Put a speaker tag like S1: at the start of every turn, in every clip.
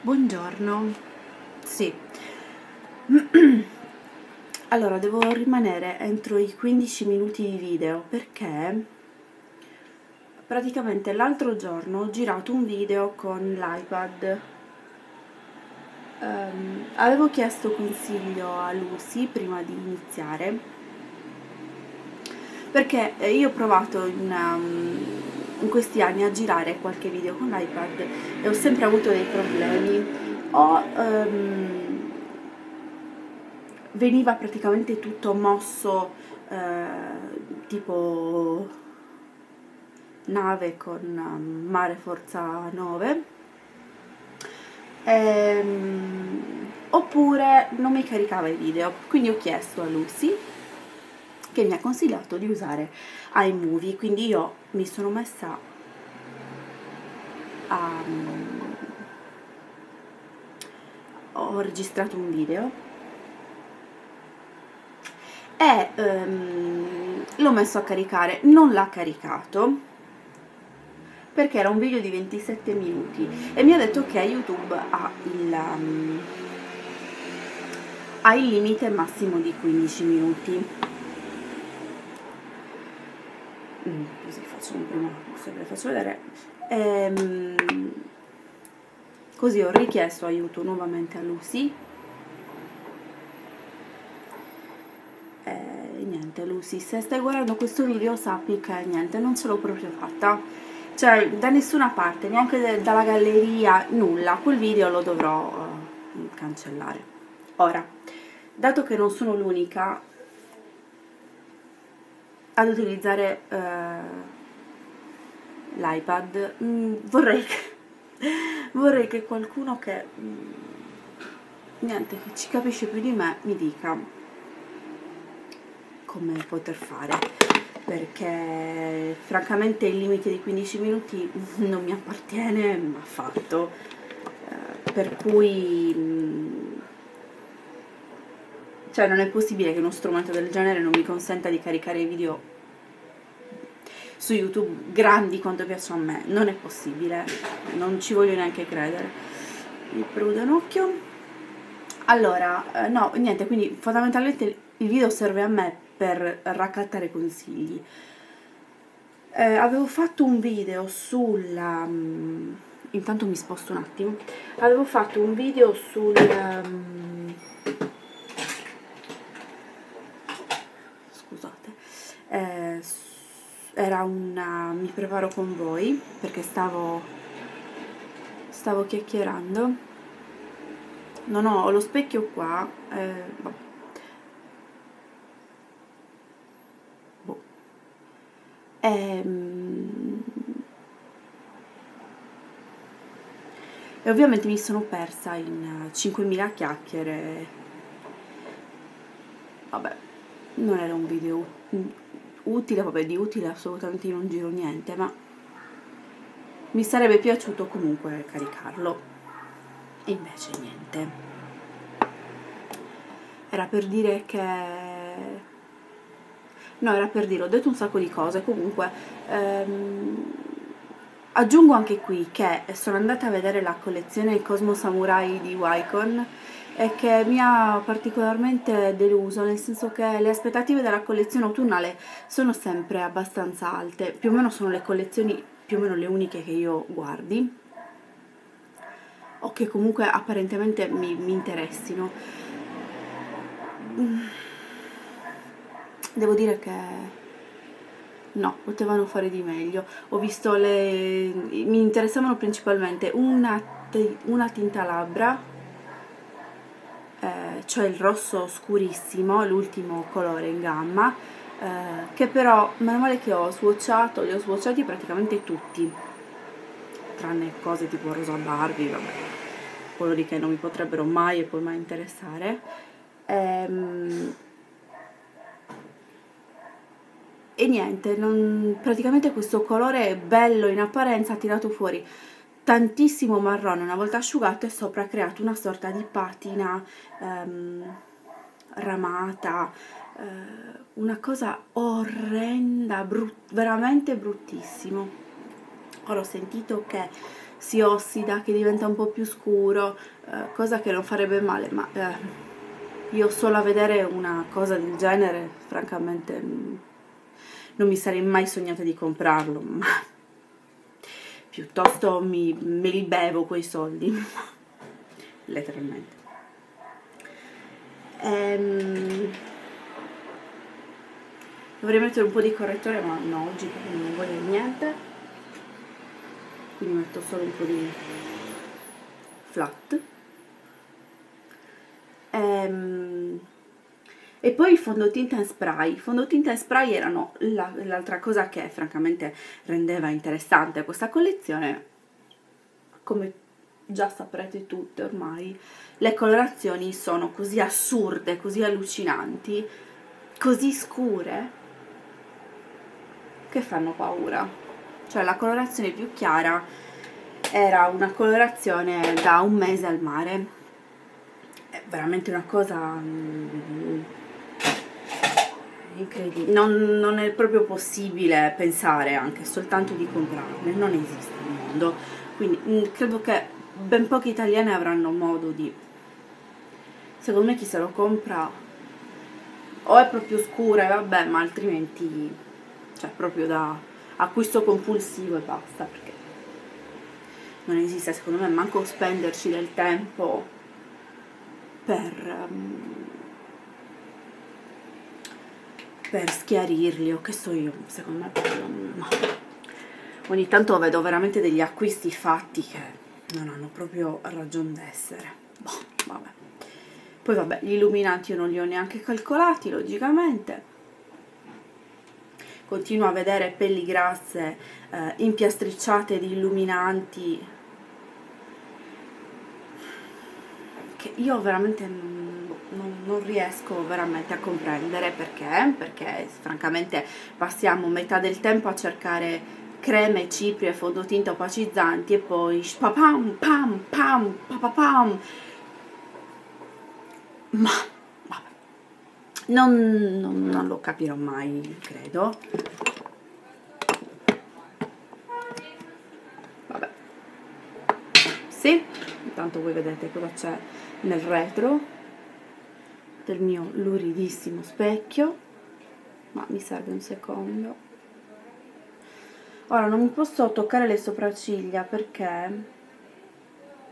S1: Buongiorno. Sì. Allora, devo rimanere entro i 15 minuti di video perché praticamente l'altro giorno ho girato un video con l'iPad. Um, avevo chiesto consiglio a Lucy prima di iniziare perché io ho provato in, um, in questi anni a girare qualche video con l'iPad e ho sempre avuto dei problemi. Ho um, veniva praticamente tutto mosso eh, tipo nave con um, mare forza 9 ehm, oppure non mi caricava i video quindi ho chiesto a Lucy che mi ha consigliato di usare iMovie quindi io mi sono messa a um, ho registrato un video e um, l'ho messo a caricare, non l'ha caricato perché era un video di 27 minuti e mi ha detto che YouTube ha il, um, ha il limite massimo di 15 minuti. Mm, così faccio un primo, se ve le faccio vedere. Ehm, così ho richiesto aiuto nuovamente a Lucy niente Lucy, se stai guardando questo video sappi che niente, non ce l'ho proprio fatta. Cioè, da nessuna parte, neanche dalla galleria, nulla. Quel video lo dovrò uh, cancellare. Ora, dato che non sono l'unica ad utilizzare uh, l'iPad, mm, vorrei, che, vorrei che qualcuno che... Mm, niente, che ci capisce più di me mi dica come poter fare. Perché francamente il limite di 15 minuti non mi appartiene affatto. Eh, per cui mm, cioè non è possibile che uno strumento del genere non mi consenta di caricare video su YouTube grandi quanto piacciono a me non è possibile non ci voglio neanche credere mi prudo un occhio allora eh, no niente quindi fondamentalmente il video serve a me per raccattare consigli. Eh, avevo fatto un video sulla... Um, intanto mi sposto un attimo. Avevo fatto un video sul... Um, scusate. Eh, era una... mi preparo con voi perché stavo... stavo chiacchierando. Non ho lo specchio qua. Eh, vabbè Ehm, e ovviamente mi sono persa in 5.000 chiacchiere. Vabbè, non era un video utile, vabbè di utile assolutamente non giro niente, ma mi sarebbe piaciuto comunque caricarlo. E invece niente. Era per dire che No, era per dire, ho detto un sacco di cose, comunque ehm, aggiungo anche qui che sono andata a vedere la collezione Cosmo Samurai di Wycon e che mi ha particolarmente deluso, nel senso che le aspettative della collezione autunnale sono sempre abbastanza alte, più o meno sono le collezioni più o meno le uniche che io guardi o che comunque apparentemente mi, mi interessino. Mm devo dire che no, potevano fare di meglio. Ho visto le... mi interessavano principalmente una, una tinta labbra, cioè il rosso scurissimo, l'ultimo colore in gamma, eh, che però, meno male che ho swatchato, li ho swatchati praticamente tutti, tranne cose tipo rosa Barbie, vabbè, colori che non mi potrebbero mai e poi mai interessare. Ehm, e niente, non, praticamente questo colore bello in apparenza ha tirato fuori tantissimo marrone una volta asciugato e sopra ha creato una sorta di patina ehm, ramata, eh, una cosa orrenda, brut veramente bruttissimo. Ora ho sentito che si ossida, che diventa un po' più scuro, eh, cosa che non farebbe male, ma eh, io solo a vedere una cosa del genere, francamente, mm, non mi sarei mai sognata di comprarlo, ma piuttosto mi, me li bevo quei soldi, letteralmente. Ehm, dovrei mettere un po' di correttore, ma no, oggi non voglio niente. Quindi metto solo un po' di flat e poi il fondotinta in spray. I fondotinta in spray erano la, l'altra cosa che francamente rendeva interessante questa collezione. Come già saprete tutte ormai le colorazioni sono così assurde così allucinanti così scure che fanno paura. Cioè la colorazione più chiara era una colorazione da un mese al mare. È veramente una cosa mm, incredibile. Non, non, è proprio possibile pensare anche soltanto di comprarne non esiste al mondo. Quindi mm, credo che ben pochi italiani avranno modo di secondo me chi se lo compra o è proprio scura e vabbè ma altrimenti cioè proprio da acquisto compulsivo e basta perché non esiste secondo me manco spenderci del tempo per, um, per schiarirli o che so io secondo me no. ogni tanto vedo veramente degli acquisti fatti che non hanno proprio ragione d'essere. Boh, vabbè. Poi vabbè gli illuminanti io non li ho neanche calcolati logicamente. Continuo a vedere pelli grasse eh, impiastricciate di illuminanti che io veramente non, non, riesco veramente a comprendere perché perché francamente passiamo metà del tempo a cercare creme, cipria, fondotinta opacizzanti e poi pam pam pam pam ma non, non, non lo capirò mai, credo. Vabbè. Sì, intanto voi vedete cosa c'è nel retro del mio luridissimo specchio, ma mi serve un secondo. Ora non mi posso toccare le sopracciglia perché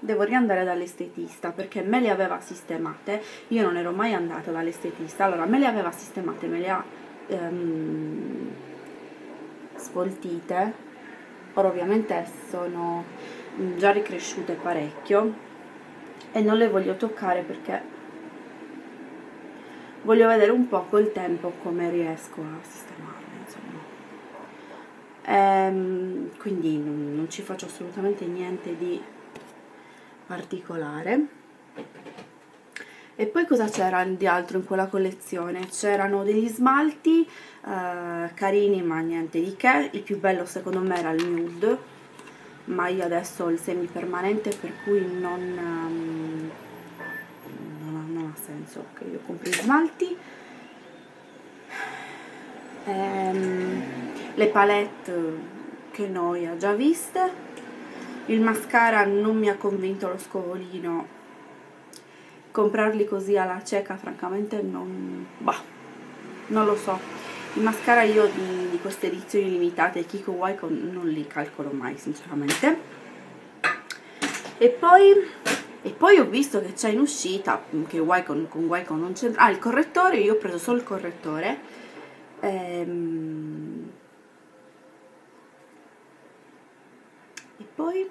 S1: devo riandare dall'estetista perché me le aveva sistemate, io non ero mai andata dall'estetista, allora me le aveva sistemate, me le ha ehm, sfoltite, ora ovviamente sono già ricresciute parecchio e non le voglio toccare perché voglio vedere un po' col tempo come riesco a sistemarle insomma. Ehm, quindi non, non ci faccio assolutamente niente di particolare. E poi cosa c'era di altro in quella collezione? C'erano degli smalti eh, carini ma niente di che, il più bello secondo me era il nude ma io adesso ho il semi permanente per cui non, um, non, non ha, senso che io compri smalti. Ehm, le palette che noi ha già viste. Il mascara non mi ha convinto lo scovolino. Comprarli così alla cieca francamente non bah, non lo so il mascara io di, di queste edizioni limitate Kiko Waiko non li calcolo mai sinceramente. E poi e poi ho visto che c'è in uscita che Waiko con Waiko non c'entra ah il correttore io ho preso solo il correttore. Ehm e poi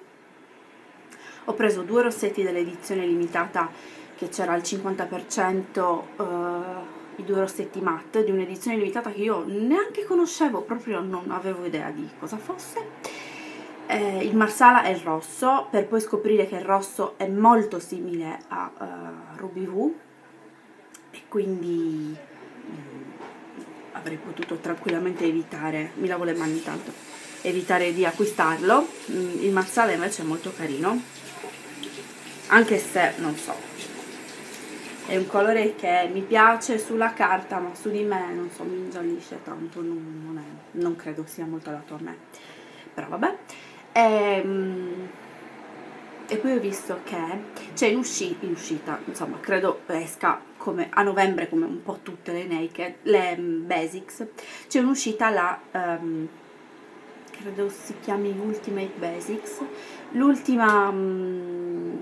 S1: ho preso due rossetti dell'edizione limitata che c'era al 50% uh, i due rossetti matte di un'edizione limitata che io neanche conoscevo, proprio non avevo idea di cosa fosse. Eh, il Marsala è il rosso, per poi scoprire che il rosso è molto simile a uh, Ruby V e quindi um, avrei potuto tranquillamente evitare, mi lavo le mani intanto, evitare di acquistarlo. Mm, il Marsala invece è molto carino, anche se non so è un colore che mi piace sulla carta ma su di me non so mi ingiallisce tanto non, non, è, non credo sia molto adatto a me. Però vabbè. Ehm, e poi ho visto che c'è in, usci- in uscita, insomma, credo esca come a novembre come un po' tutte le naked, le um, basics, c'è un'uscita la um, credo si chiami Ultimate Basics, l'ultima um,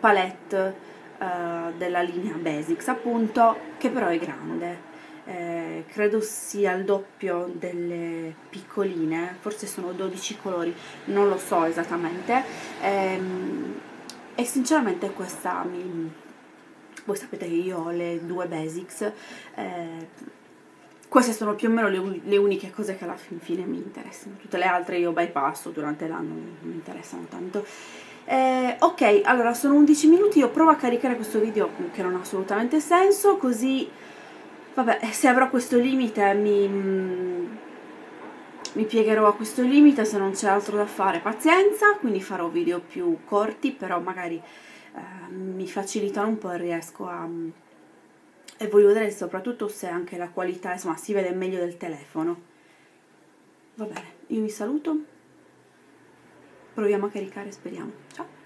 S1: palette uh, della linea Basics appunto, che però è grande. Eh, credo sia il doppio delle piccoline, forse sono 12 colori, non lo so esattamente. Ehm, e sinceramente questa mi... Voi sapete che io ho le due basics, eh, queste sono più o meno le, le, uniche cose che alla fine mi interessano, tutte le altre io bypasso durante l'anno, non mi interessano tanto. Eh, ok, allora sono 11 minuti, io provo a caricare questo video che non ha assolutamente senso, così, vabbè, se avrò questo limite mi, mi piegherò a questo limite, se non c'è altro da fare pazienza, quindi farò video più corti, però magari eh, mi facilitano un po' e riesco a e voglio vedere soprattutto se anche la qualità insomma si vede meglio del telefono. Va bene io vi saluto proviamo a caricare speriamo. Ciao